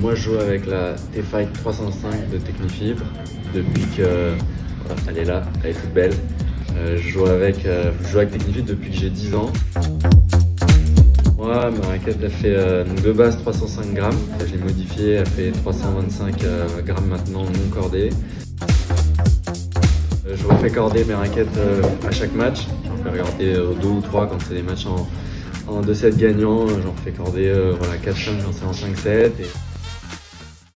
moi, je joue avec la T-Fight 305 de Technifibre depuis que. Elle est là, elle est toute belle. Euh, je, joue avec, euh, je joue avec Technifibre depuis que j'ai 10 ans. Moi, ma raquette, elle fait euh, de base 305 grammes. Je l'ai modifiée, elle fait 325 grammes maintenant non cordée. Je refais corder mes raquettes à chaque match. J'en fais regarder deux ou trois quand c'est des matchs en, en 2 sets gagnants. J'en fais corder voilà, 4-5 quand c'est en 5 sets. Et...